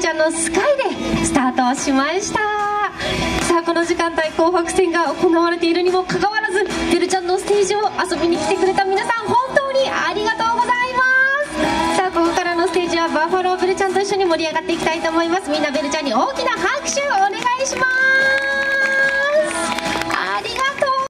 ちゃんのスカイでスタートしました。さあこの時間帯紅白戦が行われているにもかかわらずベルちゃんのステージを遊びに来てくれた皆さん本当にありがとうございます。さあここからのステージはバッファローベルちゃんと一緒に盛り上がっていきたいと思います。みんなベルちゃんに大きな拍手をお願いし